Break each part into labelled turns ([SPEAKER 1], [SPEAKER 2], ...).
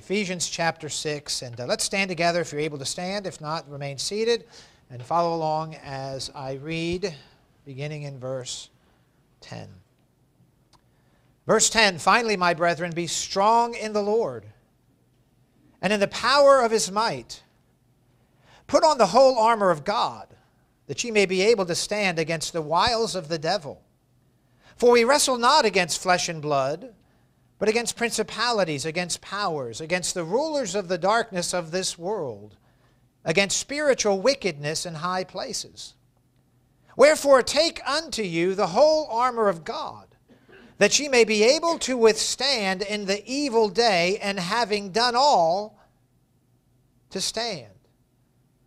[SPEAKER 1] Ephesians chapter 6. And uh, let's stand together if you're able to stand. If not, remain seated and follow along as I read, beginning in verse 10. Verse 10 Finally, my brethren, be strong in the Lord and in the power of his might. Put on the whole armor of God, that ye may be able to stand against the wiles of the devil. For we wrestle not against flesh and blood, but against principalities, against powers, against the rulers of the darkness of this world, against spiritual wickedness in high places. Wherefore, take unto you the whole armor of God that ye may be able to withstand in the evil day, and having done all, to stand.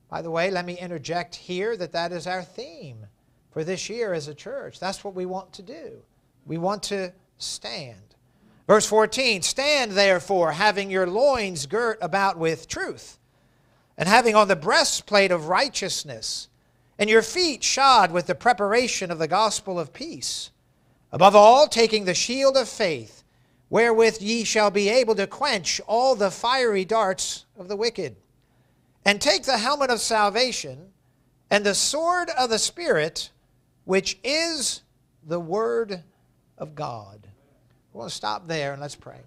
[SPEAKER 1] By the way, let me interject here that that is our theme for this year as a church. That's what we want to do. We want to stand. Verse 14 Stand therefore, having your loins girt about with truth, and having on the breastplate of righteousness, and your feet shod with the preparation of the gospel of peace. Above all, taking the shield of faith, wherewith ye shall be able to quench all the fiery darts of the wicked. And take the helmet of salvation and the sword of the Spirit, which is the Word of God. We'll stop there and let's pray.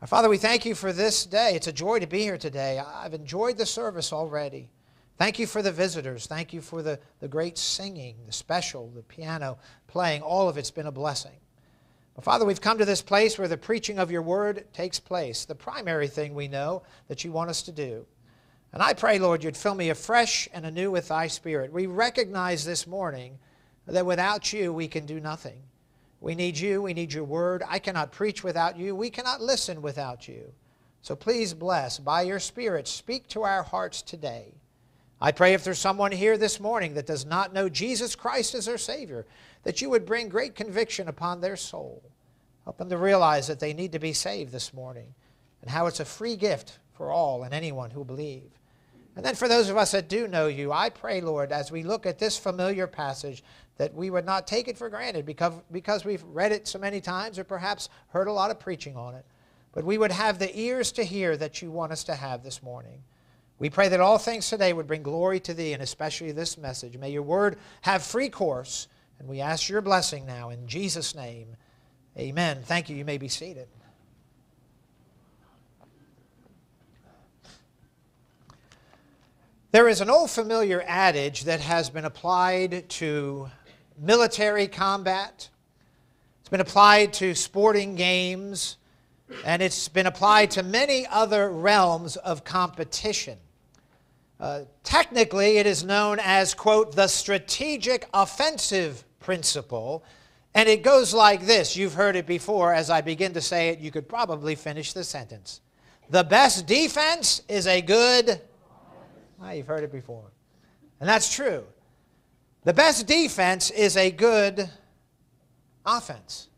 [SPEAKER 1] Our Father, we thank you for this day. It's a joy to be here today. I've enjoyed the service already. Thank you for the visitors. Thank you for the, the great singing, the special, the piano playing. All of it's been a blessing. But Father, we've come to this place where the preaching of your word takes place, the primary thing we know that you want us to do. And I pray, Lord, you'd fill me afresh and anew with thy spirit. We recognize this morning that without you we can do nothing. We need you. We need your word. I cannot preach without you. We cannot listen without you. So please bless, by your Spirit, speak to our hearts today. I pray if there's someone here this morning that does not know Jesus Christ as their Savior, that you would bring great conviction upon their soul. Help them to realize that they need to be saved this morning and how it's a free gift for all and anyone who believe. And then for those of us that do know you, I pray, Lord, as we look at this familiar passage, that we would not take it for granted because, because we've read it so many times or perhaps heard a lot of preaching on it, but we would have the ears to hear that you want us to have this morning. We pray that all things today would bring glory to thee, and especially this message. May your word have free course, and we ask your blessing now in Jesus' name. Amen. Thank you. You may be seated. There is an old familiar adage that has been applied to military combat. It's been applied to sporting games, and it's been applied to many other realms of competition. Uh, technically, it is known as, quote, the strategic offensive principle. And it goes like this. You've heard it before. As I begin to say it, you could probably finish the sentence. The best defense is a good. Well, you've heard it before. And that's true. The best defense is a good offense.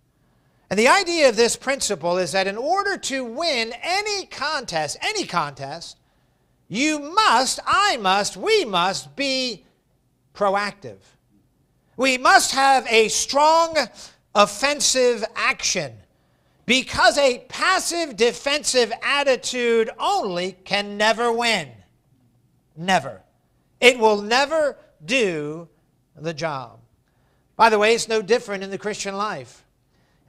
[SPEAKER 1] And the idea of this principle is that in order to win any contest, any contest, you must, I must, we must be proactive. We must have a strong offensive action because a passive defensive attitude only can never win. Never. It will never do the job. By the way, it's no different in the Christian life.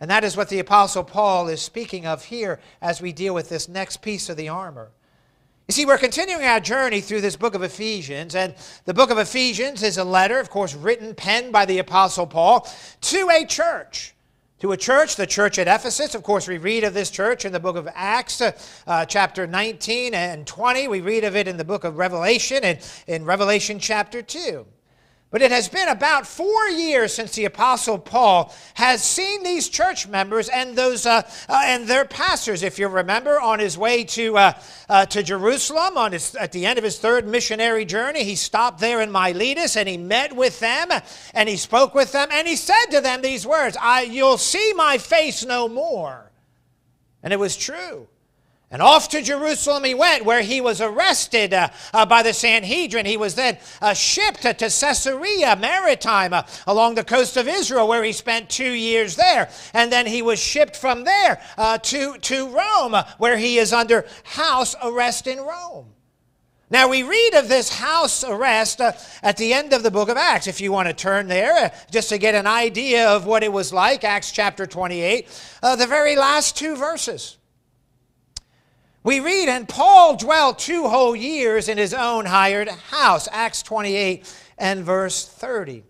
[SPEAKER 1] And that is what the Apostle Paul is speaking of here as we deal with this next piece of the armor. You see, we're continuing our journey through this book of Ephesians, and the book of Ephesians is a letter, of course, written, penned by the Apostle Paul to a church. To a church, the church at Ephesus. Of course, we read of this church in the book of Acts, uh, uh, chapter 19 and 20. We read of it in the book of Revelation and in Revelation chapter 2. But it has been about four years since the Apostle Paul has seen these church members and those uh, uh, and their pastors. If you remember, on his way to uh, uh, to Jerusalem, on his, at the end of his third missionary journey, he stopped there in Miletus and he met with them and he spoke with them and he said to them these words: "I, you'll see my face no more." And it was true. And off to Jerusalem he went, where he was arrested uh, uh, by the Sanhedrin. He was then uh, shipped to Caesarea Maritima uh, along the coast of Israel, where he spent two years there. And then he was shipped from there uh, to, to Rome, where he is under house arrest in Rome. Now, we read of this house arrest uh, at the end of the book of Acts. If you want to turn there, uh, just to get an idea of what it was like, Acts chapter 28, uh, the very last two verses. We read, and Paul dwelt two whole years in his own hired house, Acts 28 and verse 30,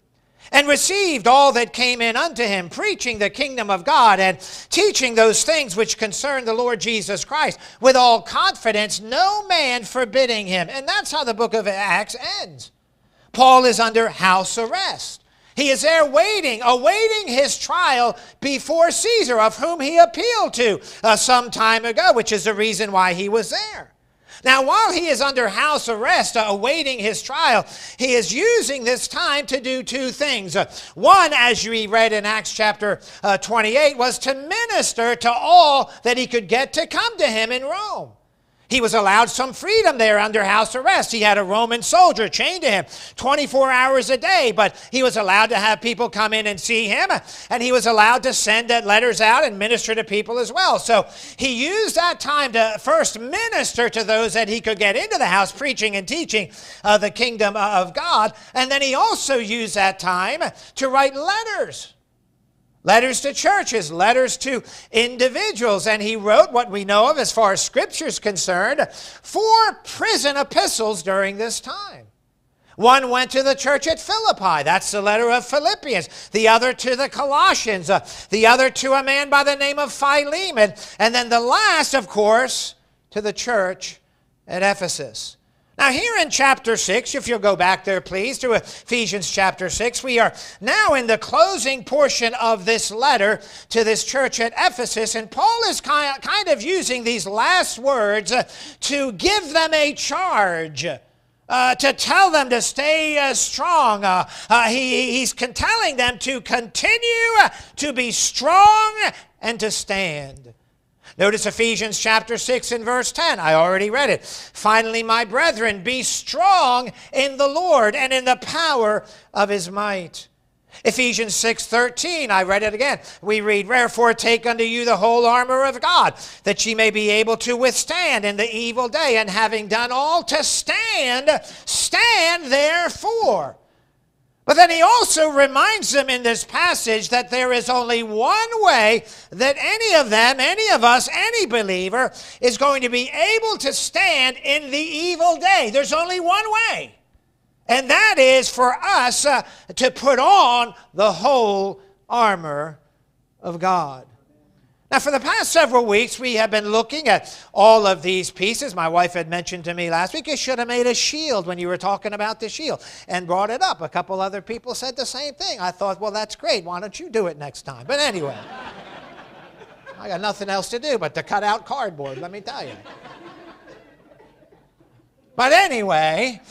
[SPEAKER 1] and received all that came in unto him, preaching the kingdom of God and teaching those things which concern the Lord Jesus Christ, with all confidence, no man forbidding him. And that's how the book of Acts ends. Paul is under house arrest. He is there waiting, awaiting his trial before Caesar, of whom he appealed to uh, some time ago, which is the reason why he was there. Now, while he is under house arrest, uh, awaiting his trial, he is using this time to do two things. Uh, one, as we read in Acts chapter uh, 28, was to minister to all that he could get to come to him in Rome. He was allowed some freedom there under house arrest. He had a Roman soldier chained to him 24 hours a day, but he was allowed to have people come in and see him, and he was allowed to send letters out and minister to people as well. So he used that time to first minister to those that he could get into the house, preaching and teaching uh, the kingdom of God, and then he also used that time to write letters letters to churches, letters to individuals. And he wrote what we know of as far as Scripture is concerned four prison epistles during this time. One went to the church at Philippi. That's the letter of Philippians. The other to the Colossians. Uh, the other to a man by the name of Philemon. And then the last, of course, to the church at Ephesus. Now, here in chapter 6, if you'll go back there, please, to Ephesians chapter 6, we are now in the closing portion of this letter to this church at Ephesus, and Paul is kind of using these last words uh, to give them a charge. Uh, to tell them to stay uh, strong. Uh, uh he, he's telling them to continue to be strong and to stand. Notice Ephesians chapter 6 and verse 10. I already read it. Finally, my brethren, be strong in the Lord and in the power of his might. Ephesians 6:13, I read it again. We read, "Wherefore take unto you the whole armor of God, that ye may be able to withstand in the evil day, and having done all to stand, stand therefore." But then he also reminds them in this passage that there is only one way that any of them, any of us, any believer is going to be able to stand in the evil day. There's only one way. And that is for us uh, to put on the whole armor of God. Now, for the past several weeks, we have been looking at all of these pieces. My wife had mentioned to me last week, you should have made a shield when you were talking about the shield and brought it up. A couple other people said the same thing. I thought, well, that's great. Why don't you do it next time? But anyway, I got nothing else to do but to cut out cardboard, let me tell you. But anyway,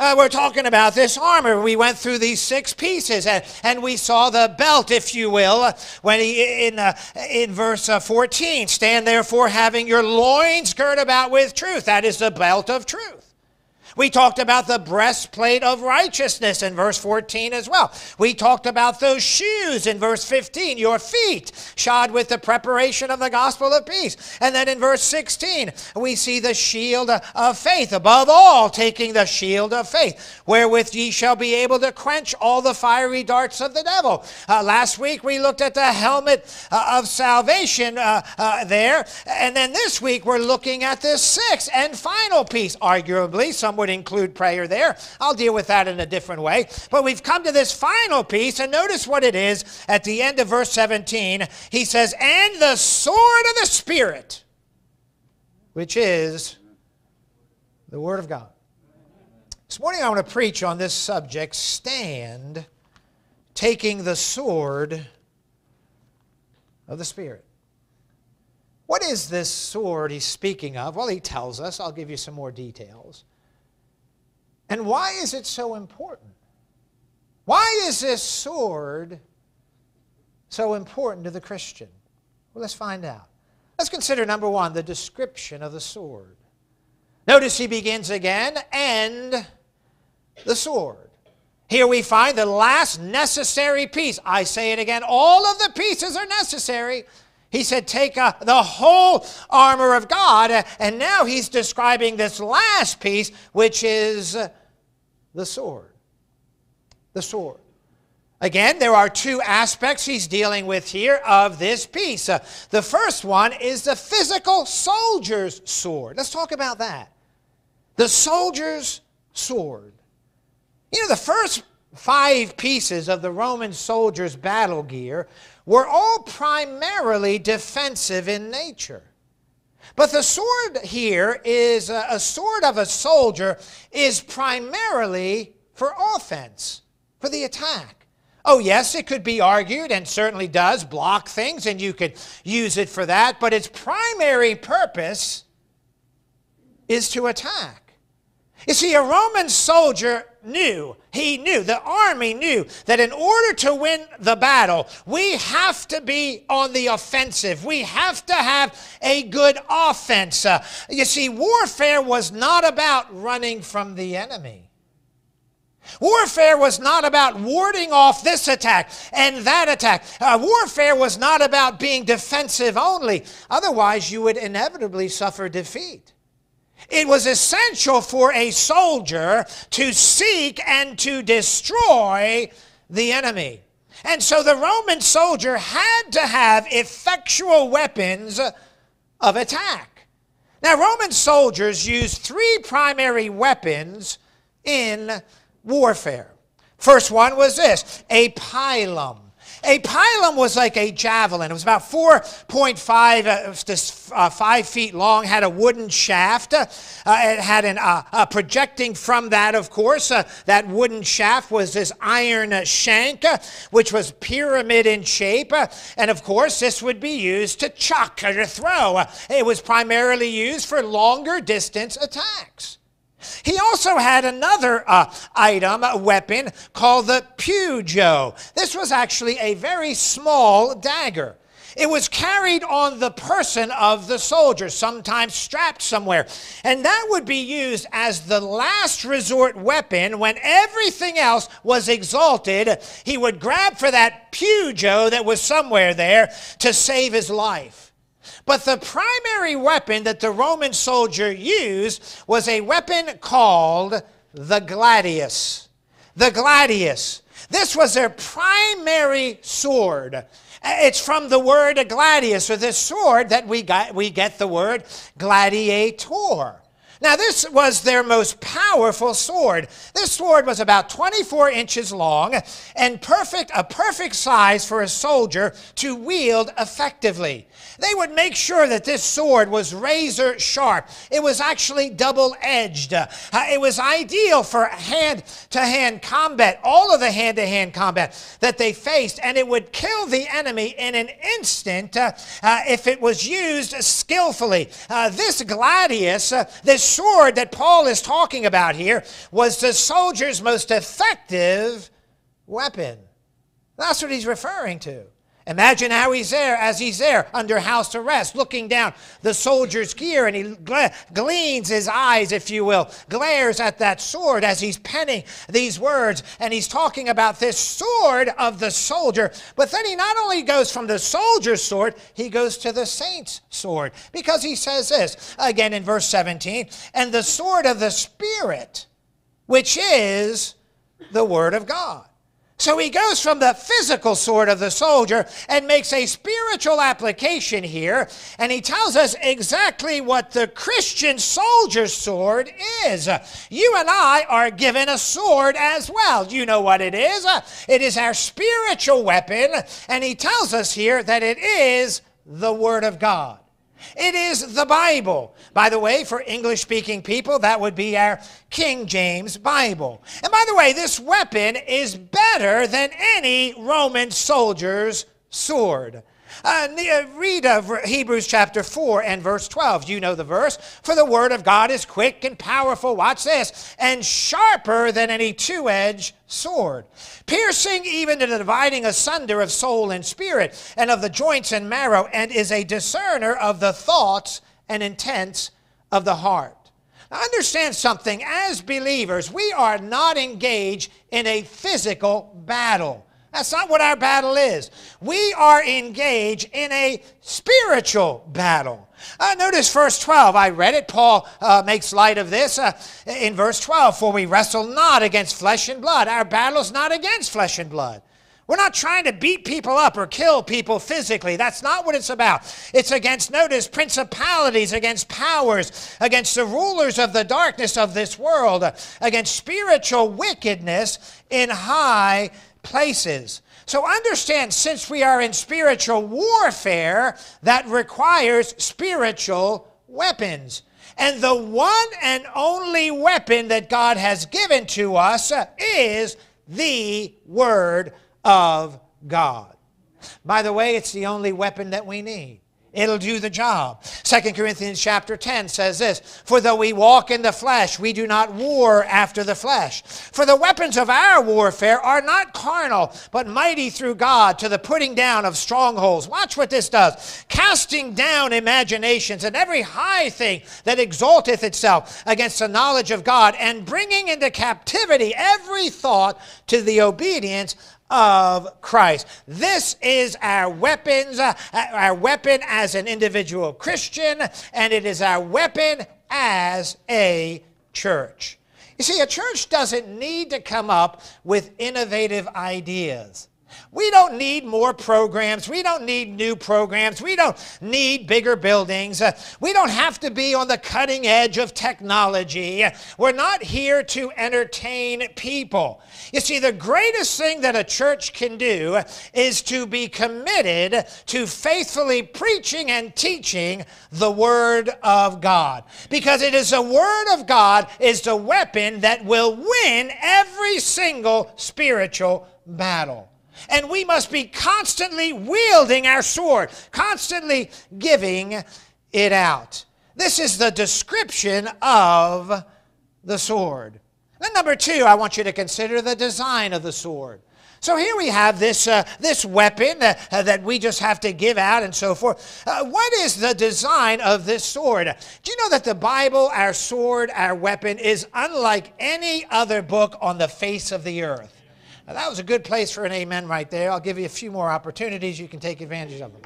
[SPEAKER 1] uh, we're talking about this armor. We went through these six pieces, and, and we saw the belt, if you will, when he in uh, in verse uh, 14. Stand therefore, having your loins girt about with truth. That is the belt of truth. We talked about the breastplate of righteousness in verse 14 as well. We talked about those shoes in verse 15, your feet shod with the preparation of the gospel of peace. And then in verse 16, we see the shield of faith. Above all, taking the shield of faith, wherewith ye shall be able to quench all the fiery darts of the devil. Uh, last week we looked at the helmet uh, of salvation uh, uh there. And then this week we're looking at this sixth and final piece, arguably. Some would include prayer there. I'll deal with that in a different way. But we've come to this final piece, and notice what it is at the end of verse 17. He says, And the sword of the Spirit, which is the Word of God. This morning I want to preach on this subject stand, taking the sword of the Spirit. What is this sword he's speaking of? Well, he tells us. I'll give you some more details. And why is it so important? Why is this sword so important to the Christian? Well, let's find out. Let's consider number one, the description of the sword. Notice he begins again, and the sword. Here we find the last necessary piece. I say it again, all of the pieces are necessary. He said, Take uh, the whole armor of God. And now he's describing this last piece, which is the sword. The sword. Again, there are two aspects he's dealing with here of this piece. Uh, the first one is the physical soldier's sword. Let's talk about that. The soldier's sword. You know, the first five pieces of the Roman soldier's battle gear were all primarily defensive in nature. But the sword here is a, a sword of a soldier is primarily for offense, for the attack. Oh, yes, it could be argued and certainly does block things, and you could use it for that, but its primary purpose is to attack. You see, a Roman soldier knew, he knew, the army knew that in order to win the battle, we have to be on the offensive. We have to have a good offense. Uh, you see, warfare was not about running from the enemy. Warfare was not about warding off this attack and that attack. Uh, warfare was not about being defensive only. Otherwise, you would inevitably suffer defeat. It was essential for a soldier to seek and to destroy the enemy. And so the Roman soldier had to have effectual weapons of attack. Now, Roman soldiers used three primary weapons in warfare. First one was this a pilum. A pilum was like a javelin. It was about 4.5 uh, uh, 5 feet long, had a wooden shaft. Uh, it had an, uh, projecting from that, of course. Uh, that wooden shaft was this iron shank, uh, which was pyramid in shape. and of course, this would be used to chuck or to throw. it was primarily used for longer distance attacks. He also had another uh, item, a weapon, called the pugio. This was actually a very small dagger. It was carried on the person of the soldier, sometimes strapped somewhere. And that would be used as the last resort weapon when everything else was exalted. He would grab for that pugio that was somewhere there to save his life. But the primary weapon that the Roman soldier used was a weapon called the gladius. The gladius. This was their primary sword. It's from the word gladius, or this sword that we, got, we get the word gladiator. Now, this was their most powerful sword. This sword was about 24 inches long and perfect, a perfect size for a soldier to wield effectively. They would make sure that this sword was razor sharp. It was actually double edged. Uh, it was ideal for hand to hand combat, all of the hand to hand combat that they faced, and it would kill the enemy in an instant uh, uh, if it was used skillfully. Uh, this gladius, uh, this sword that Paul is talking about here was the soldier's most effective weapon. That's what he's referring to. Imagine how he's there as he's there under house arrest, looking down the soldier's gear, and he gleans his eyes, if you will, glares at that sword as he's penning these words, and he's talking about this sword of the soldier. But then he not only goes from the soldier's sword, he goes to the saint's sword, because he says this again in verse 17, and the sword of the Spirit, which is the Word of God. So he goes from the physical sword of the soldier and makes a spiritual application here, and he tells us exactly what the Christian soldier's sword is. You and I are given a sword as well. You know what it is? It is our spiritual weapon, and he tells us here that it is the Word of God. It is the Bible. By the way, for English speaking people, that would be our King James Bible. And by the way, this weapon is better than any Roman soldier's sword. Uh, read of Hebrews chapter 4 and verse 12. You know the verse. For the word of God is quick and powerful. Watch this. And sharper than any two edged sword, piercing even to the dividing asunder of soul and spirit, and of the joints and marrow, and is a discerner of the thoughts and intents of the heart. Now understand something. As believers, we are not engaged in a physical battle. That's not what our battle is. We are engaged in a spiritual battle. Uh, notice verse 12. I read it. Paul uh, makes light of this uh, in verse 12. For we wrestle not against flesh and blood. Our battle is not against flesh and blood. We're not trying to beat people up or kill people physically. That's not what it's about. It's against, notice, principalities, against powers, against the rulers of the darkness of this world, against spiritual wickedness in high places. So understand, since we are in spiritual warfare, that requires spiritual weapons. And the one and only weapon that God has given to us is the Word of God. By the way, it's the only weapon that we need. It'll do the job. 2 Corinthians chapter 10 says this For though we walk in the flesh, we do not war after the flesh. For the weapons of our warfare are not carnal, but mighty through God to the putting down of strongholds. Watch what this does casting down imaginations and every high thing that exalteth itself against the knowledge of God, and bringing into captivity every thought to the obedience of Christ. This is our weapons, uh, our weapon as an individual Christian, and it is our weapon as a church. You see, a church doesn't need to come up with innovative ideas. We don't need more programs. We don't need new programs. We don't need bigger buildings. Uh, we don't have to be on the cutting edge of technology. We're not here to entertain people. You see, the greatest thing that a church can do is to be committed to faithfully preaching and teaching the Word of God. Because it is the Word of God is the weapon that will win every single spiritual battle. And we must be constantly wielding our sword, constantly giving it out. This is the description of the sword. Then, number two, I want you to consider the design of the sword. So here we have this, uh, this weapon uh, that we just have to give out and so forth. Uh, what is the design of this sword? Do you know that the Bible, our sword, our weapon, is unlike any other book on the face of the earth? Now, that was a good place for an amen right there. I'll give you a few more opportunities. You can take advantage of them.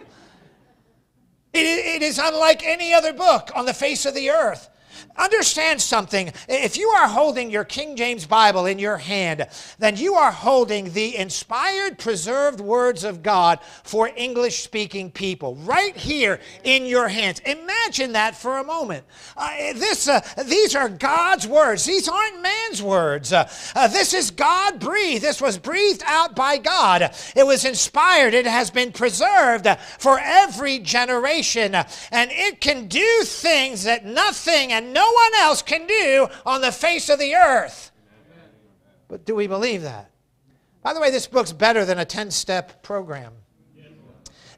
[SPEAKER 1] It, it is unlike any other book on the face of the earth. Understand something. If you are holding your King James Bible in your hand, then you are holding the inspired, preserved words of God for English speaking people right here in your hands. Imagine that for a moment. Uh, this, uh, these are God's words, these aren't man's words. Uh, uh this is God breathed. This was breathed out by God. It was inspired, it has been preserved for every generation, and it can do things that nothing and no one else can do on the face of the earth. But do we believe that? By the way, this book's better than a 10 step program.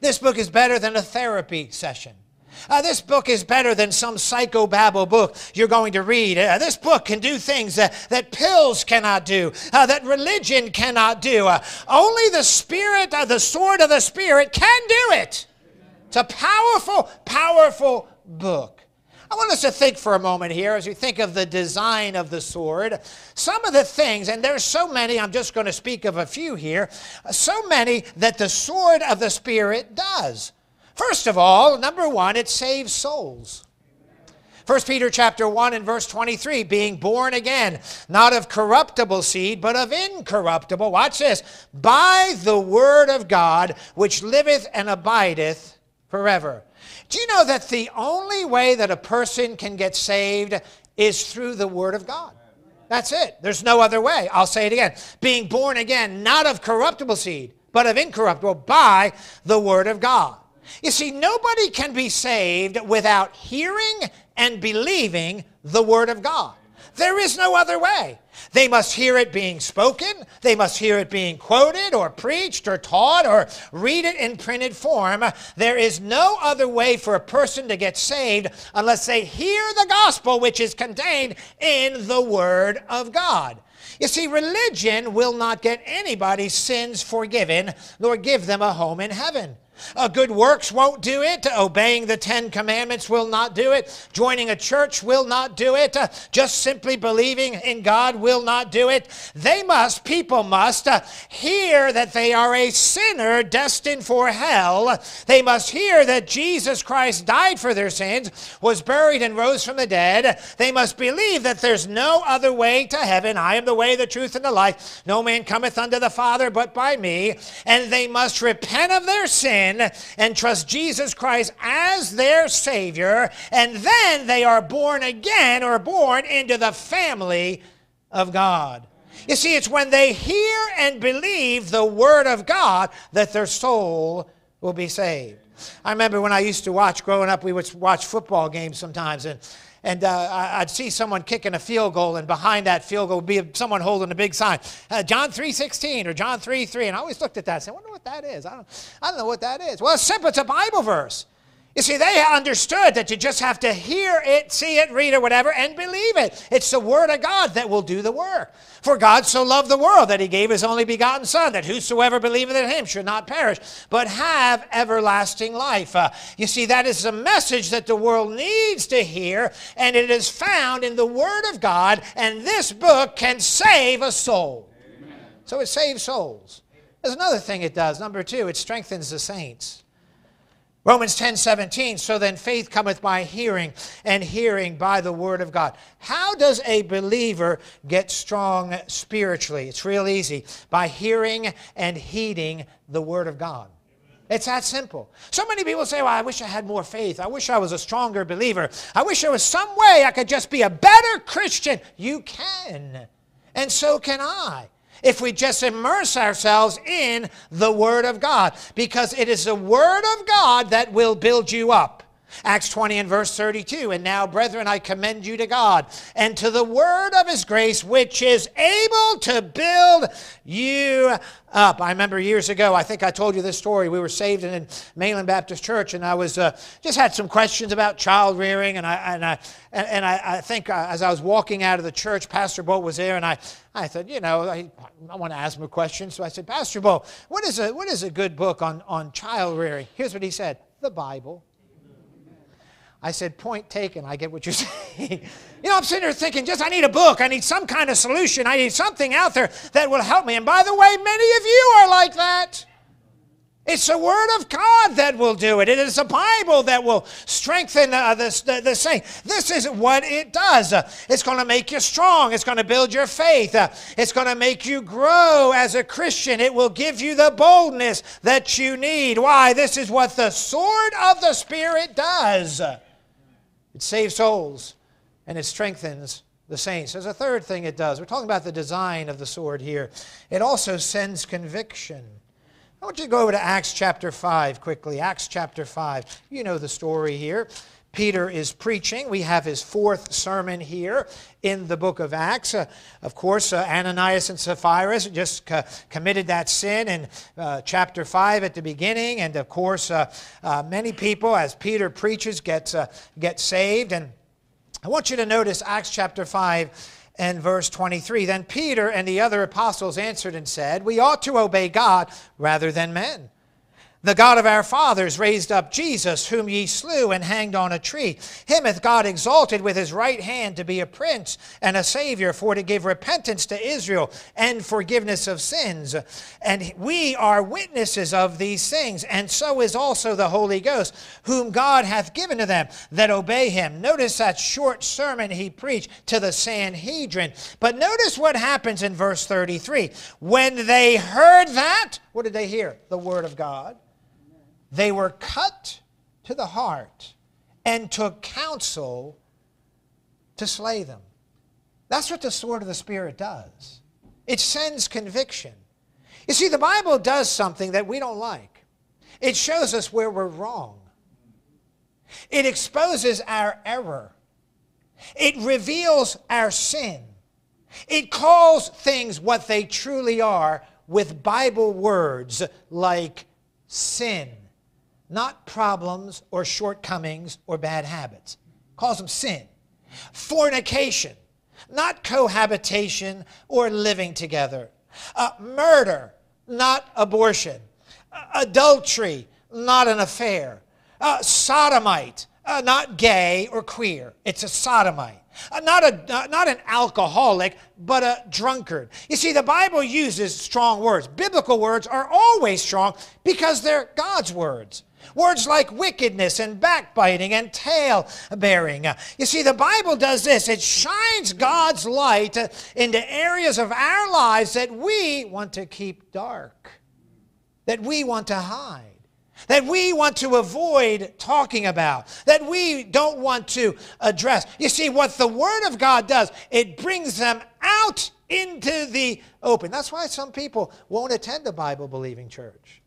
[SPEAKER 1] This book is better than a therapy session. Uh, this book is better than some psychobabble book you're going to read. Uh, this book can do things that, that pills cannot do, uh, that religion cannot do. Uh, only the Spirit, the sword of the Spirit, can do it. It's a powerful, powerful book. I want us to think for a moment here as we think of the design of the sword. Some of the things, and there's so many, I'm just going to speak of a few here, so many that the sword of the Spirit does. First of all, number one, it saves souls. 1 Peter chapter 1 and verse 23, being born again, not of corruptible seed, but of incorruptible. Watch this. By the word of God, which liveth and abideth forever. Do you know that the only way that a person can get saved is through the Word of God? That's it. There's no other way. I'll say it again. Being born again, not of corruptible seed, but of incorruptible by the Word of God. You see, nobody can be saved without hearing and believing the Word of God. There is no other way. They must hear it being spoken. They must hear it being quoted or preached or taught or read it in printed form. There is no other way for a person to get saved unless they hear the gospel which is contained in the Word of God. You see, religion will not get anybody's sins forgiven nor give them a home in heaven. Uh, good works won't do it. Obeying the Ten Commandments will not do it. Joining a church will not do it. Uh, just simply believing in God will not do it. They must, people must, uh, hear that they are a sinner destined for hell. They must hear that Jesus Christ died for their sins, was buried, and rose from the dead. They must believe that there's no other way to heaven. I am the way, the truth, and the life. No man cometh unto the Father but by me. And they must repent of their sin sin and trust Jesus Christ as their Savior, and then they are born again or born into the family of God. You see, it's when they hear and believe the Word of God that their soul will be saved. I remember when I used to watch growing up, we would watch football games sometimes, and and uh, I'd see someone kicking a field goal, and behind that field goal would be someone holding a big sign, uh, John 3.16 or John 3.3, and I always looked at that and said, I wonder what that is. I don't, I don't know what that is. Well, it's simple. It's a Bible verse. You see, they understood that you just have to hear it, see it, read it, whatever, and believe it. It's the Word of God that will do the work. For God so loved the world that he gave his only begotten Son, that whosoever believeth in him should not perish, but have everlasting life. Uh, you see, that is a message that the world needs to hear, and it is found in the Word of God, and this book can save a soul. Amen. So it saves souls. There's another thing it does. Number two, it strengthens the saints. Romans 10 17, so then faith cometh by hearing, and hearing by the word of God. How does a believer get strong spiritually? It's real easy by hearing and heeding the word of God. It's that simple. So many people say, Well, I wish I had more faith. I wish I was a stronger believer. I wish there was some way I could just be a better Christian. You can, and so can I if we just immerse ourselves in the Word of God, because it is the Word of God that will build you up. Acts 20 and verse 32. And now, brethren, I commend you to God and to the word of his grace, which is able to build you up. I remember years ago, I think I told you this story. We were saved in Mainland Baptist Church, and I was uh, just had some questions about child rearing. And I, and I, and I, I think uh, as I was walking out of the church, Pastor Bolt was there, and I, I thought, you know, I, I want to ask him a question. So I said, Pastor Bolt, what is a, what is a good book on, on child rearing? Here's what he said the Bible. I said, point taken. I get what you're saying. you know, I'm sitting there thinking, just I need a book. I need some kind of solution. I need something out there that will help me. And by the way, many of you are like that. It's the Word of God that will do it. It is the Bible that will strengthen uh, the, the, the saint. This is what it does. Uh, it's going to make you strong. It's going to build your faith. Uh, it's going to make you grow as a Christian. It will give you the boldness that you need. Why? This is what the sword of the Spirit does. It saves souls and it strengthens the saints. There's a third thing it does. We're talking about the design of the sword here. It also sends conviction. I want you to go over to Acts chapter 5 quickly. Acts chapter 5. You know the story here. Peter is preaching. We have his fourth sermon here in the book of Acts. Uh, of course, uh, Ananias and Sapphira just co- committed that sin in uh, chapter 5 at the beginning. And of course, uh, uh, many people, as Peter preaches, get, get saved. And I want you to notice Acts chapter 5 and verse 23. Then Peter and the other apostles answered and said, We ought to obey God rather than men. The God of our fathers raised up Jesus, whom ye slew and hanged on a tree. Him hath God exalted with his right hand to be a prince and a savior, for to give repentance to Israel and forgiveness of sins. And we are witnesses of these things, and so is also the Holy Ghost, whom God hath given to them that obey him. Notice that short sermon he preached to the Sanhedrin. But notice what happens in verse 33. When they heard that, what did they hear? The word of God they were cut to the heart and took counsel to slay them. That's what the sword of the Spirit does. It sends conviction. You see, the Bible does something that we don't like. It shows us where we're wrong. It exposes our error. It reveals our sin. It calls things what they truly are with Bible words like sin, not problems or shortcomings or bad habits. calls them sin. Fornication, not cohabitation or living together. Uh, murder, not abortion. Uh, adultery, not an affair. Uh, sodomite, uh, not gay or queer. It's a sodomite. Uh, not, a, uh, not an alcoholic, but a drunkard. You see, the Bible uses strong words. Biblical words are always strong because they're God's words. Words like wickedness and backbiting and tale bearing. You see, the Bible does this it shines God's light into areas of our lives that we want to keep dark, that we want to hide that we want to avoid talking about, that we don't want to address. You see, what the Word of God does, it brings them out into the open. That's why some people won't attend a Bible believing church.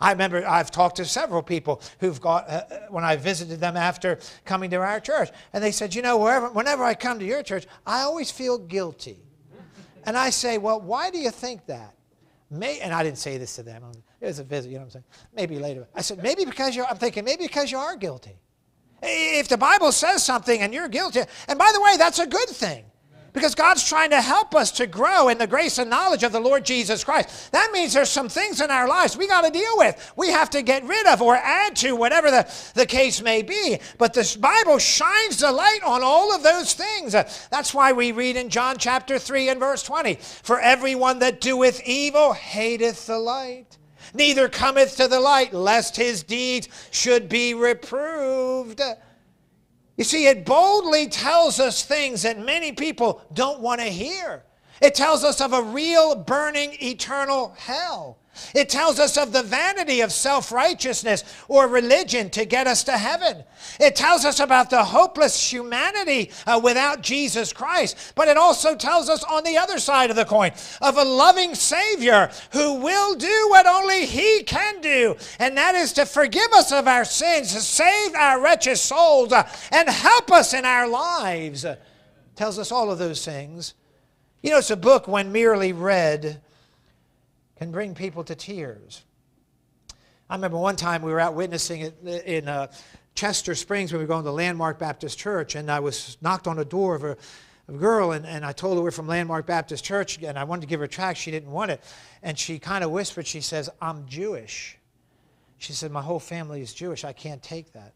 [SPEAKER 1] I remember I've talked to several people who've got, uh, uh, when I visited them after coming to our church, and they said, You know, wherever, whenever I come to your church, I always feel guilty. And I say, Well, why do you think that? May, and I didn't say this to them. It was a visit, you know what I'm saying? Maybe later. I said, Maybe because you're, I'm thinking, maybe because you are guilty. If the Bible says something and you're guilty, and by the way, that's a good thing because God's trying to help us to grow in the grace and knowledge of the Lord Jesus Christ. That means there's some things in our lives we got to deal with. We have to get rid of or add to, whatever the, the case may be. But this Bible shines the light on all of those things. That's why we read in John chapter 3 and verse 20 For everyone that doeth evil hateth the light neither cometh to the light, lest his deeds should be reproved. You see, it boldly tells us things that many people don't want to hear. It tells us of a real burning eternal hell. It tells us of the vanity of self righteousness or religion to get us to heaven. It tells us about the hopeless humanity uh, without Jesus Christ. But it also tells us on the other side of the coin of a loving Savior who will do what only He can do, and that is to forgive us of our sins, to save our wretched souls, uh, and help us in our lives. Uh, tells us all of those things. You know, it's a book when merely read can bring people to tears. I remember one time we were out witnessing it in uh, Chester Springs when we were going to Landmark Baptist Church, and I was knocked on the door of a, a girl, and, and I told her we're from Landmark Baptist Church, and I wanted to give her a tract. She didn't want it. And she kind of whispered, she says, I'm Jewish. She said, My whole family is Jewish. I can't take that.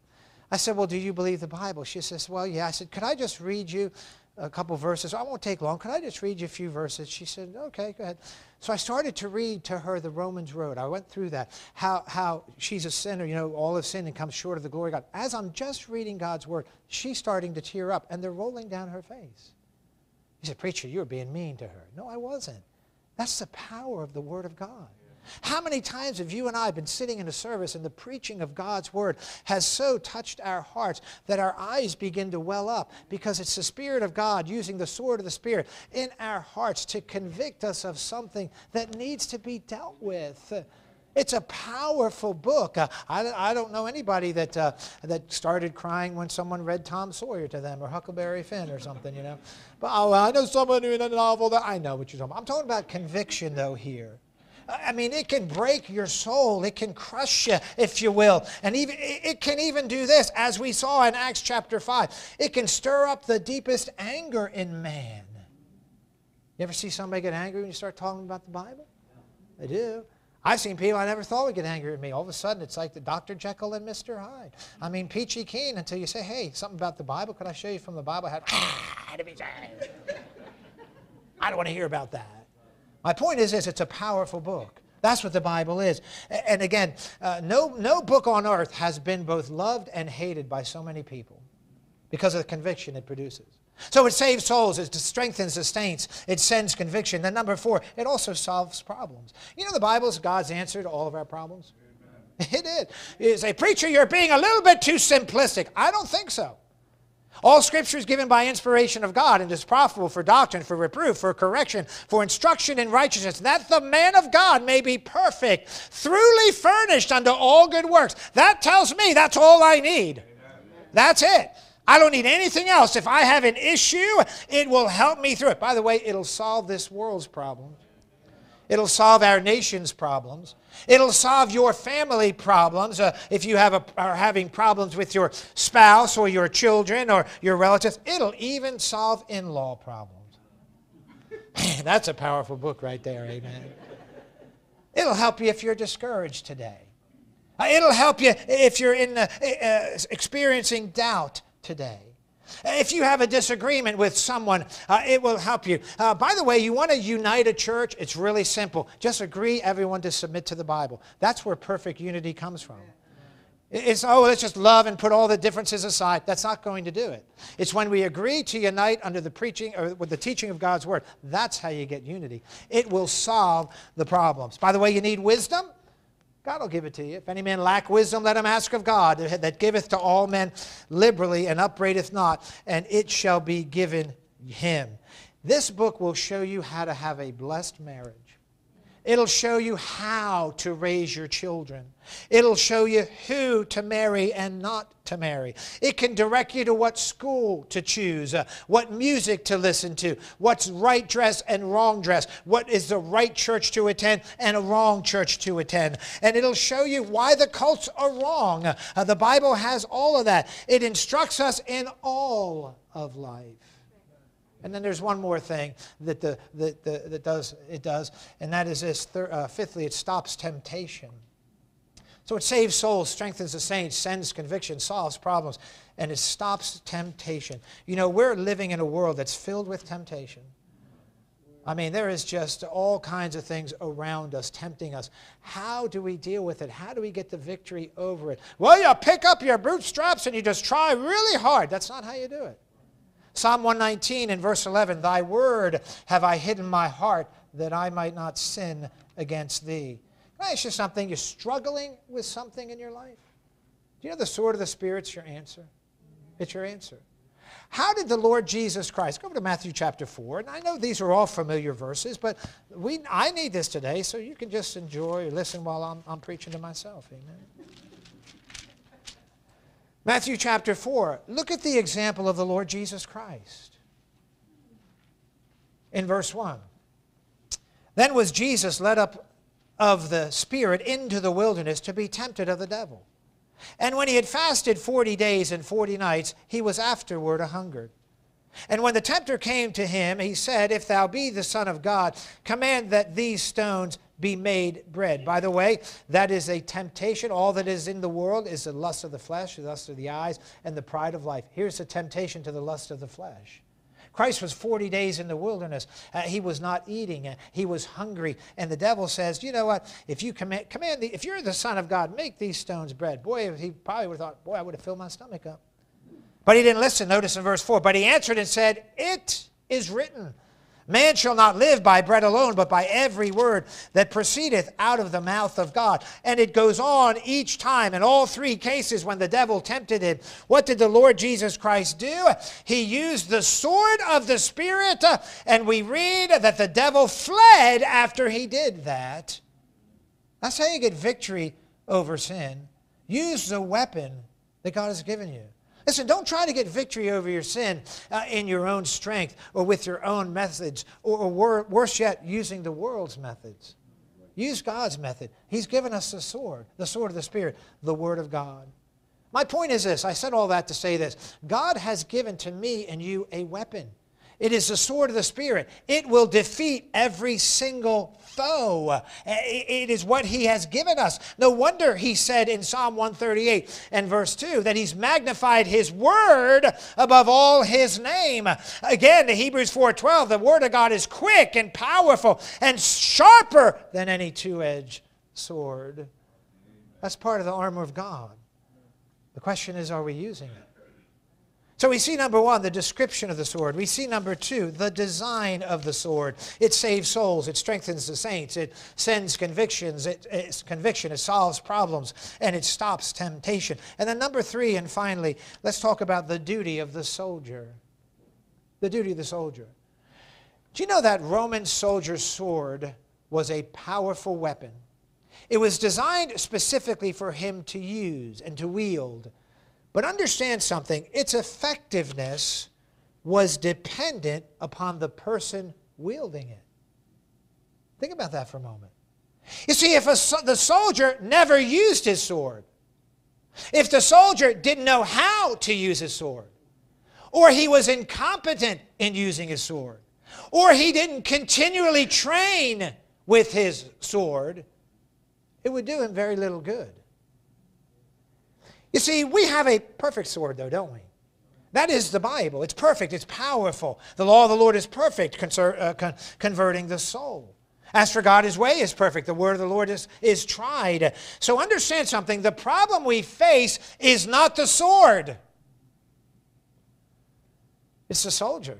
[SPEAKER 1] I said, Well, do you believe the Bible? She says, Well, yeah. I said, Could I just read you a couple verses. I won't take long. Could I just read you a few verses? She said, okay, go ahead. So I started to read to her the Romans Road. I went through that, how, how she's a sinner, you know, all of sin and comes short of the glory of God. As I'm just reading God's word, she's starting to tear up, and they're rolling down her face. He said, Preacher, you were being mean to her. No, I wasn't. That's the power of the Word of God. How many times have you and I been sitting in a service and the preaching of God's Word has so touched our hearts that our eyes begin to well up because it's the Spirit of God using the sword of the Spirit in our hearts to convict us of something that needs to be dealt with? It's a powerful book. Uh, I, I don't know anybody that, uh, that started crying when someone read Tom Sawyer to them or Huckleberry Finn or something, you know. But oh, I know someone in a novel that I know what you're talking about. I'm talking about conviction, though, here. I mean, it can break your soul. It can crush you, if you will. And even it can even do this, as we saw in Acts chapter 5. It can stir up the deepest anger in man. You ever see somebody get angry when you start talking about the Bible? They do. I've seen people I never thought would get angry at me. All of a sudden, it's like the Dr. Jekyll and Mr. Hyde. I mean, peachy keen until you say, hey, something about the Bible. Could I show you from the Bible? How to be I don't want to hear about that. My point is this it's a powerful book. That's what the Bible is. And again, uh, no, no book on earth has been both loved and hated by so many people because of the conviction it produces. So it saves souls, it strengthens the saints, it sends conviction. Then number four, it also solves problems. You know the Bible is God's answer to all of our problems? Amen. It is. You say, preacher, you're being a little bit too simplistic. I don't think so. All scripture is given by inspiration of God and is profitable for doctrine, for reproof, for correction, for instruction in righteousness, that the man of God may be perfect, truly furnished unto all good works. That tells me that's all I need. That's it. I don't need anything else. If I have an issue, it will help me through it. By the way, it'll solve this world's problems. It'll solve our nation's problems. It'll solve your family problems. Uh, if you have a, are having problems with your spouse or your children or your relatives, it'll even solve in law problems. Man, that's a powerful book right there, amen. It'll help you if you're discouraged today. Uh, it'll help you if you're in, uh, uh, experiencing doubt today. If you have a disagreement with someone, uh, it will help you. Uh, by the way, you want to unite a church? It's really simple. Just agree everyone to submit to the Bible. That's where perfect unity comes from. It's, oh, let's just love and put all the differences aside. That's not going to do it. It's when we agree to unite under the preaching or with the teaching of God's word. That's how you get unity. It will solve the problems. By the way, you need wisdom. God will give it to you. If any man lack wisdom, let him ask of God, that giveth to all men liberally and upbraideth not, and it shall be given him. This book will show you how to have a blessed marriage. It'll show you how to raise your children. It'll show you who to marry and not to marry. It can direct you to what school to choose, uh, what music to listen to, what's right dress and wrong dress, what is the right church to attend and a wrong church to attend. And it'll show you why the cults are wrong. Uh, the Bible has all of that. It instructs us in all of life. And then there's one more thing that, the, that, the, that does, it does, and that is this. Uh, fifthly, it stops temptation. So it saves souls, strengthens the saints, sends conviction, solves problems, and it stops temptation. You know, we're living in a world that's filled with temptation. I mean, there is just all kinds of things around us tempting us. How do we deal with it? How do we get the victory over it? Well, you pick up your bootstraps and you just try really hard. That's not how you do it. Psalm 119 in verse 11 Thy word have I hidden my heart that I might not sin against thee. Can I ask you something? You're struggling with something in your life? Do you know the sword of the Spirit's your answer? It's your answer. How did the Lord Jesus Christ, go over to Matthew chapter 4, and I know these are all familiar verses, but we, I need this today, so you can just enjoy or listen while I'm, I'm preaching to myself. Amen. Matthew chapter 4. Look at the example of the Lord Jesus Christ. In verse 1. Then was Jesus led up of the Spirit into the wilderness to be tempted of the devil. And when he had fasted forty days and forty nights, he was afterward a hungered. And when the tempter came to him, he said, If thou be the Son of God, command that these stones be made bread. By the way, that is a temptation. All that is in the world is the lust of the flesh, the lust of the eyes, and the pride of life. Here's a temptation to the lust of the flesh. Christ was 40 days in the wilderness. Uh, he was not eating. Uh, he was hungry. And the devil says, you know what? If you command, command the, if you're the Son of God, make these stones bread. Boy, he probably would have thought, boy, I would have filled my stomach up. But he didn't listen. Notice in verse 4. But he answered and said, It is written. Man shall not live by bread alone, but by every word that proceedeth out of the mouth of God. And it goes on each time. In all three cases, when the devil tempted him, what did the Lord Jesus Christ do? He used the sword of the Spirit, uh, and we read that the devil fled after he did that. That's how you get victory over sin. Use the weapon that God has given you. Listen, don't try to get victory over your sin uh, in your own strength or with your own methods, or, or wor- worse yet, using the world's methods. Use God's method. He's given us the sword, the sword of the Spirit, the Word of God. My point is this I said all that to say this God has given to me and you a weapon. It is the sword of the Spirit. It will defeat every single foe. Uh, it is what he has given us. No wonder he said in Psalm 138 and verse 2 that he's magnified his word above all his name. Again, the Hebrews 4:12, the word of God is quick and powerful and sharper than any two-edged sword. That's part of the armor of God. The question is, are we using it? So we see number one, the description of the sword. We see number two, the design of the sword. It saves souls. It strengthens the saints. It sends convictions. It, it's conviction. It solves problems. And it stops temptation. And then number three, and finally, let's talk about the duty of the soldier. The duty of the soldier. Do you know that Roman soldier's sword was a powerful weapon? It was designed specifically for him to use and to wield But understand something its effectiveness was dependent upon the person wielding it. Think about that for a moment. You see, if a, the soldier never used his sword, if the soldier didn't know how to use his sword, or he was incompetent in using his sword, or he didn't continually train with his sword, it would do him very little good. You see, we have a perfect sword, though, don't we? That is the Bible. It's perfect, it's powerful. The law of the Lord is perfect, uh, con- converting the soul. As for God, his way is perfect. The word of the Lord is, is tried. So understand something. The problem we face is not the sword, it's the soldier.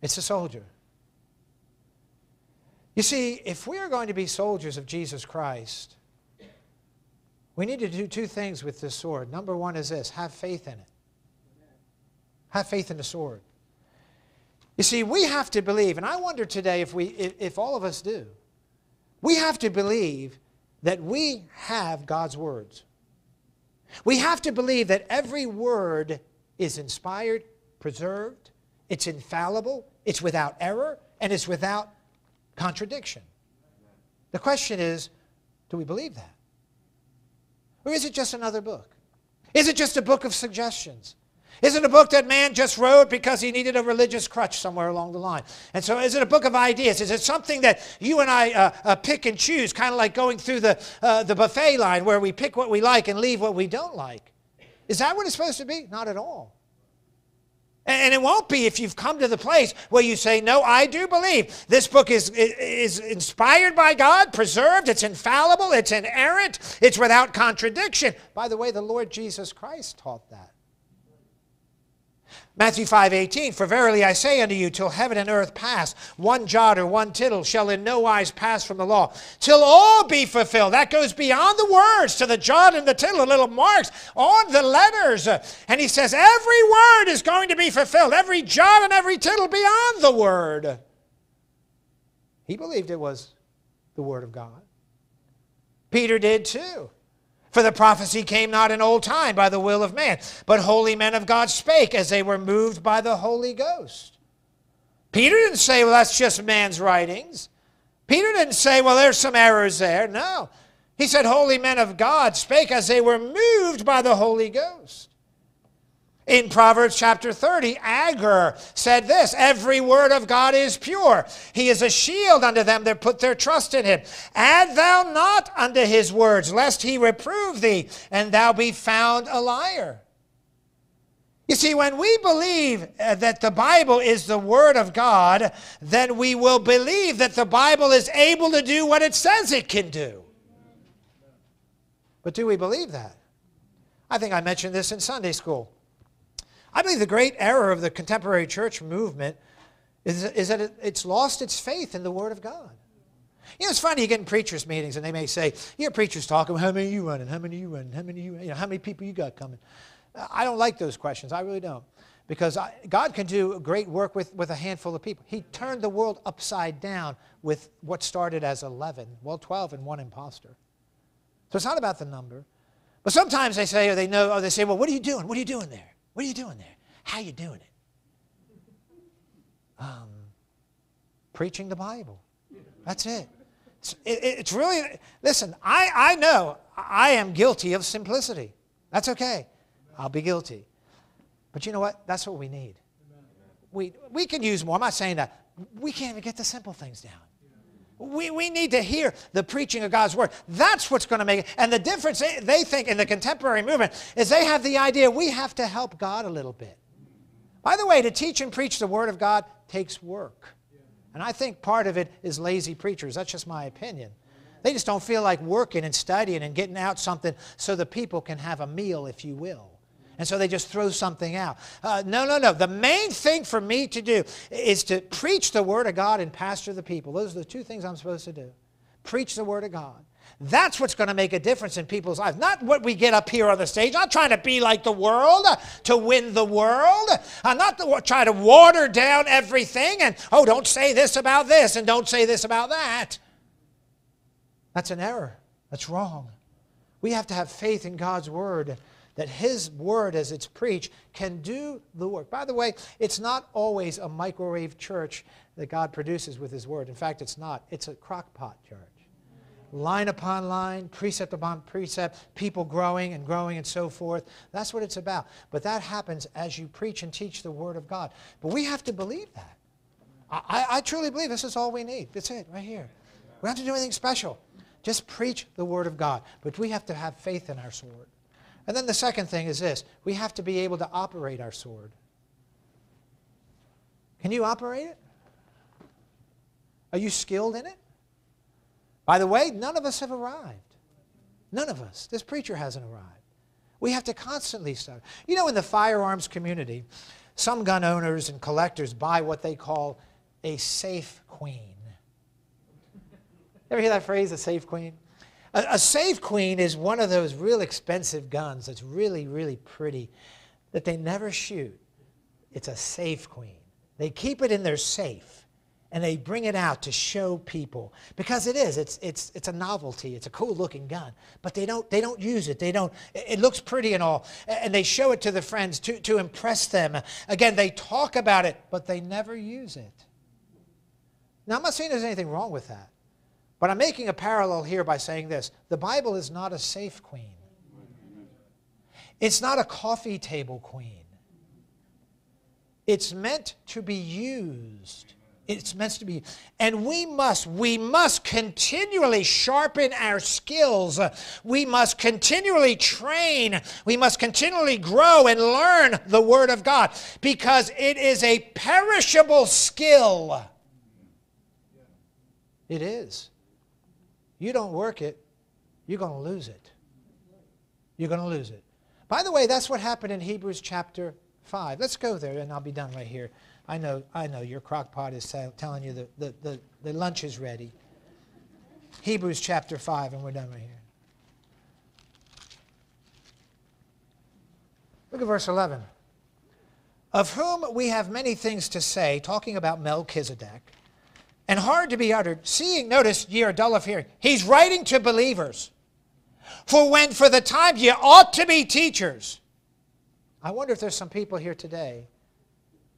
[SPEAKER 1] It's the soldier. You see, if we are going to be soldiers of Jesus Christ, we need to do two things with this sword. Number one is this have faith in it. Have faith in the sword. You see, we have to believe, and I wonder today if, we, if, if all of us do, we have to believe that we have God's words. We have to believe that every word is inspired, preserved, it's infallible, it's without error, and it's without contradiction. The question is do we believe that? Or is it just another book? Is it just a book of suggestions? Is it a book that man just wrote because he needed a religious crutch somewhere along the line? And so is it a book of ideas? Is it something that you and I uh, uh, pick and choose, kind of like going through the, uh, the buffet line where we pick what we like and leave what we don't like? Is that what it's supposed to be? Not at all. And it won't be if you've come to the place where you say, No, I do believe this book is, is inspired by God, preserved, it's infallible, it's inerrant, it's without contradiction. By the way, the Lord Jesus Christ taught that. Matthew 5 18, For verily I say unto you, till heaven and earth pass, one jot or one tittle shall in no wise pass from the law, till all be fulfilled. That goes beyond the words to the jot and the tittle, little marks on the letters. And he says, Every word is going to be fulfilled, every jot and every tittle beyond the word. He believed it was the word of God. Peter did too. For the prophecy came not in old time by the will of man, but holy men of God spake as they were moved by the Holy Ghost. Peter didn't say, well, that's just man's writings. Peter didn't say, well, there's some errors there. No. He said, holy men of God spake as they were moved by the Holy Ghost. In Proverbs chapter 30, Agur said this Every word of God is pure. He is a shield unto them that put their trust in him. Add thou not unto his words, lest he reprove thee, and thou be found a liar. You see, when we believe uh, that the Bible is the Word of God, then we will believe that the Bible is able to do what it says it can do. But do we believe that? I think I mentioned this in Sunday school. I believe the great error of the contemporary church movement is, is that it, it's lost its faith in the Word of God. You know, it's funny, you get in preachers' meetings and they may say, you hear preachers talking, how many you running, how many you running, how many you, you know, how many people you got coming? I don't like those questions, I really don't. Because I, God can do great work with, with a handful of people. He turned the world upside down with what started as 11, well, 12 and one impostor. So it's not about the number. But sometimes they say, or they know, or they say, well, what are you doing? What are you doing there? What are you doing there? How you doing it? Um, preaching the Bible. That's it. It's, it, it's really, listen, I, I know I am guilty of simplicity. That's okay. I'll be guilty. But you know what? That's what we need. We, we can use more. I'm not saying that. We can't even get the simple things down. We, we need to hear the preaching of God's word. That's what's going to make it. And the difference they, they think in the contemporary movement is they have the idea we have to help God a little bit. By the way, to teach and preach the word of God takes work. And I think part of it is lazy preachers. That's just my opinion. They just don't feel like working and studying and getting out something so the people can have a meal, if you will and so they just throw something out. Uh, no, no, no. The main thing for me to do is to preach the Word of God and pastor the people. Those are the two things I'm supposed to do. Preach the Word of God. That's what's going to make a difference in people's lives. Not what we get up here on the stage. I'm not trying to be like the world to win the world. I'm not to try to water down everything and, oh, don't say this about this and don't say this about that. That's an error. That's wrong. We have to have faith in God's Word that his word as it's preached can do the work. By the way, it's not always a microwave church that God produces with his word. In fact, it's not. It's a crockpot church. Line upon line, precept upon precept, people growing and growing and so forth. That's what it's about. But that happens as you preach and teach the word of God. But we have to believe that. I, I truly believe this is all we need. That's it, right here. We don't have to do anything special. Just preach the word of God. But we have to have faith in our sword. And then the second thing is this we have to be able to operate our sword. Can you operate it? Are you skilled in it? By the way, none of us have arrived. None of us. This preacher hasn't arrived. We have to constantly study. You know, in the firearms community, some gun owners and collectors buy what they call a safe queen. Ever hear that phrase, a safe queen? A, a Safe Queen is one of those real expensive guns that's really, really pretty that they never shoot. It's a Safe Queen. They keep it in their safe and they bring it out to show people because it is it's, it's, it's a novelty. It's a cool looking gun but they don't, they don't use it. They don't it looks pretty and all. And they show it to the friends to, to impress them. Again they talk about it but they never use it. Now i'm not saying there's anything wrong with that but I'm making a parallel here by saying this the Bible is not a safe queen, it's not a coffee table queen. It's meant to be used. It's meant to be. And we must, we must continually sharpen our skills. We must continually train. We must continually grow and learn the Word of God because it is a perishable skill. It is. You don't work it, you're going to lose it. You're going to lose it. By the way, that's what happened in Hebrews chapter 5. Let's go there, and I'll be done right here. I know, I know your crock pot is telling you that the, the, the lunch is ready. Hebrews chapter 5, and we're done right here. Look at verse 11. Of whom we have many things to say, talking about Melchizedek and hard to be uttered, seeing, notice, ye are dull of hearing. He's writing to believers. For when for the time ye ought to be teachers. I wonder if there's some people here today.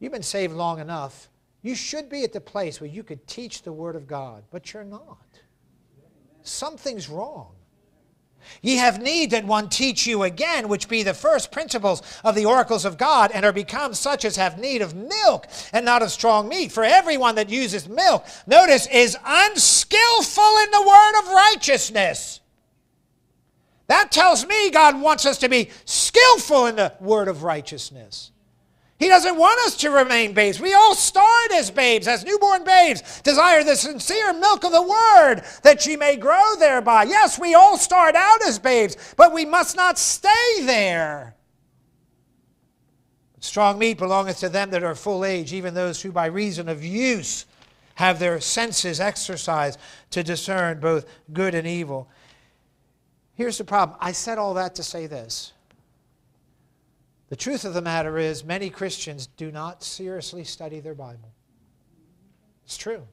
[SPEAKER 1] You've been saved long enough. You should be at the place where you could teach the Word of God, but you're not. Something's wrong. Ye have need that one teach you again, which be the first principles of the oracles of God, and are become such as have need of milk and not of strong meat. For everyone that uses milk, notice, is unskillful in the word of righteousness. That tells me God wants us to be skillful in the word of righteousness. He doesn't want us to remain babes. We all start as babes, as newborn babes. Desire the sincere milk of the word that ye may grow thereby. Yes, we all start out as babes, but we must not stay there. Strong meat belongeth to them that are full age, even those who by reason of use have their senses exercised to discern both good and evil. Here's the problem. I said all that to say this. The truth of the matter is, many Christians do not seriously study their Bible. It's true.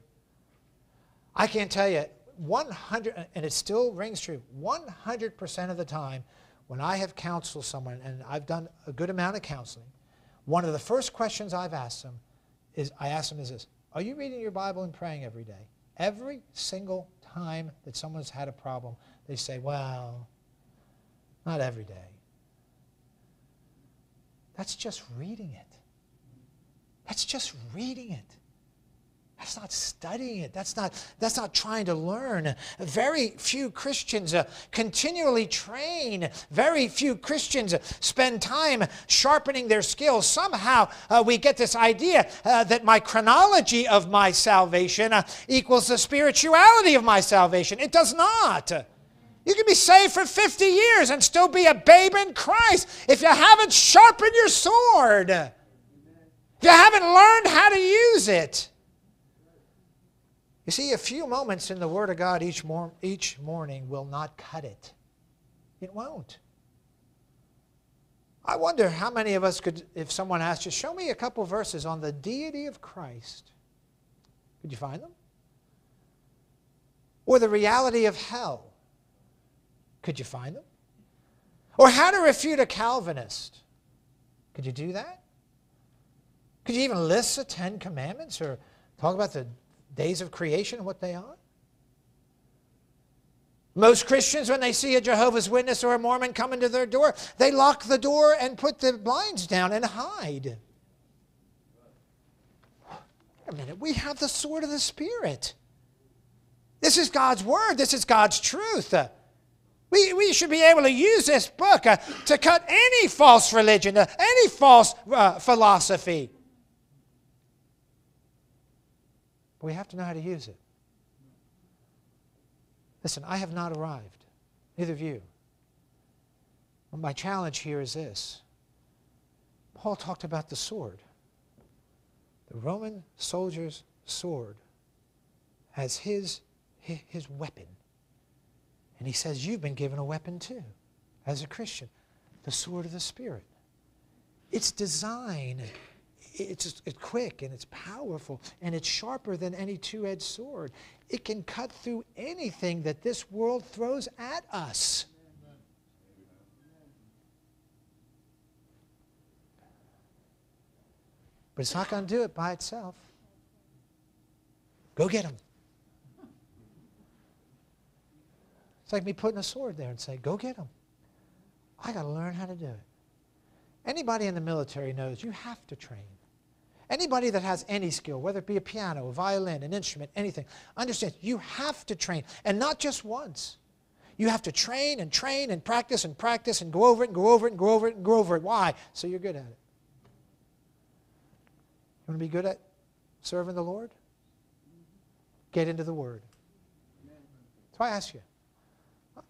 [SPEAKER 1] I can't tell you, 100, and it still rings true, 100% of the time when I have counseled someone, and I've done a good amount of counseling, one of the first questions I've asked them is, I ask them is this, are you reading your Bible and praying every day? Every single time that someone's had a problem, they say, well, not every day. That's just reading it. That's just reading it. That's not studying it. That's not, that's not trying to learn. Very few Christians uh, continually train. Very few Christians uh, spend time sharpening their skills. Somehow uh, we get this idea uh, that my chronology of my salvation uh, equals the spirituality of my salvation. It does not. You can be saved for 50 years and still be a babe in Christ if you haven't sharpened your sword. If you haven't learned how to use it. You see, a few moments in the Word of God each, mor- each morning will not cut it. It won't. I wonder how many of us could, if someone asked you, show me a couple verses on the deity of Christ. Could you find them? Or the reality of hell. Could you find them? Or how to refute a Calvinist. Could you do that? Could you even list the Ten Commandments or talk about the days of creation and what they are? Most Christians, when they see a Jehovah's Witness or a Mormon coming to their door, they lock the door and put the blinds down and hide. Wait a minute, we have the sword of the Spirit. This is God's Word, this is God's truth. We, we should be able to use this book uh, to cut any false religion, uh, any false uh, philosophy. But we have to know how to use it. Listen, I have not arrived, neither of you. My challenge here is this Paul talked about the sword. The Roman soldier's sword as his, his weapon. And he says, You've been given a weapon too, as a Christian the sword of the Spirit. Its design, it's, it's quick and it's powerful and it's sharper than any two edged sword. It can cut through anything that this world throws at us. But it's not going to do it by itself. Go get them. It's like me putting a sword there and saying, go get them. I got to learn how to do it. Anybody in the military knows you have to train. Anybody that has any skill, whether it be a piano, a violin, an instrument, anything, understand you have to train, and not just once. You have to train and train and practice and practice and go over it and go over it and go over it and go over it. Why? So you're good at it. You want to be good at serving the Lord? Get into the Word. So I ask you,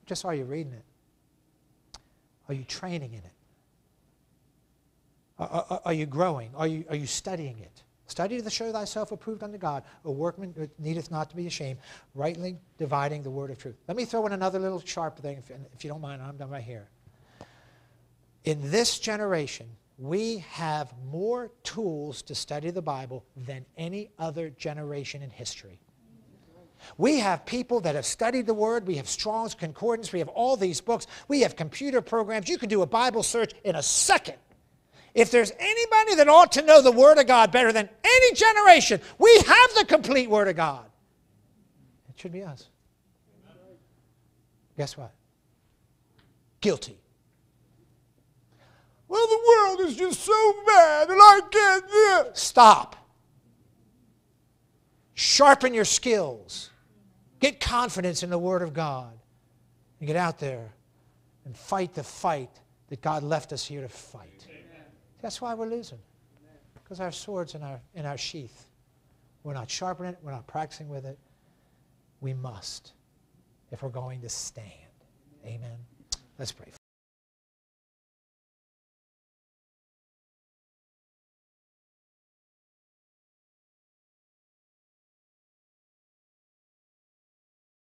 [SPEAKER 1] just are you reading it? Are you training in it? Are, are, you growing? Are you, are you studying it? Study to show thyself approved unto God, a workman that needeth not to be ashamed, rightly dividing the word of truth. Let me throw in another little sharp thing, if, if you don't mind, I'm done right here. In this generation, we have more tools to study the Bible than any other generation in history. We have people that have studied the Word. We have Strong's Concordance. We have all these books. We have computer programs. You can do a Bible search in a second if there's anybody that ought to know the Word of God better than any generation, we have the complete Word of God. It should be us. Guess what? Guilty. Well, the world is just so bad and I can't. Stop. Sharpen your skills. Get confidence in the Word of God. And get out there and fight the fight that God left us here to fight. That's why we're losing. Because our sword's in our, in our sheath. We're not sharpening it. We're not practicing with it. We must if we're going to stand. Amen. Let's pray.